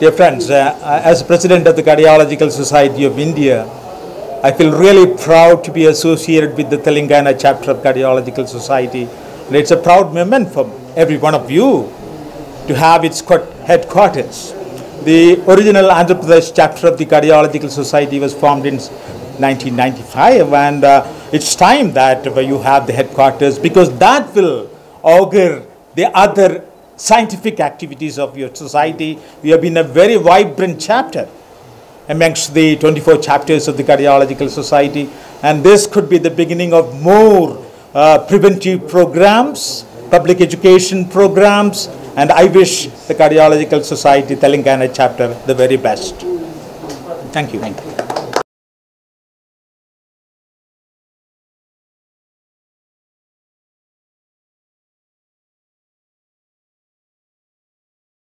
Dear friends, uh, as President of the Cardiological Society of India, I feel really proud to be associated with the Telangana chapter of Cardiological Society. And it's a proud moment for every one of you to have its headquarters. The original Andhra Pradesh chapter of the Cardiological Society was formed in 1995, and uh, it's time that uh, you have the headquarters because that will augur the other scientific activities of your society. We have been a very vibrant chapter amongst the 24 chapters of the Cardiological Society, and this could be the beginning of more uh, preventive programs, public education programs, and I wish the Cardiological Society Telangana chapter the very best. Thank you. Thank you.